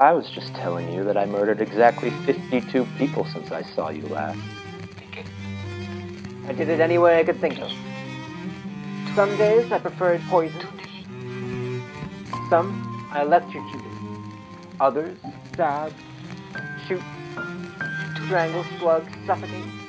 I was just telling you that I murdered exactly 52 people since I saw you last. I did it any way I could think of. Some days I preferred poison. Some I electrocuted. Others stabbed, shoot, strangle, slug, suffocate.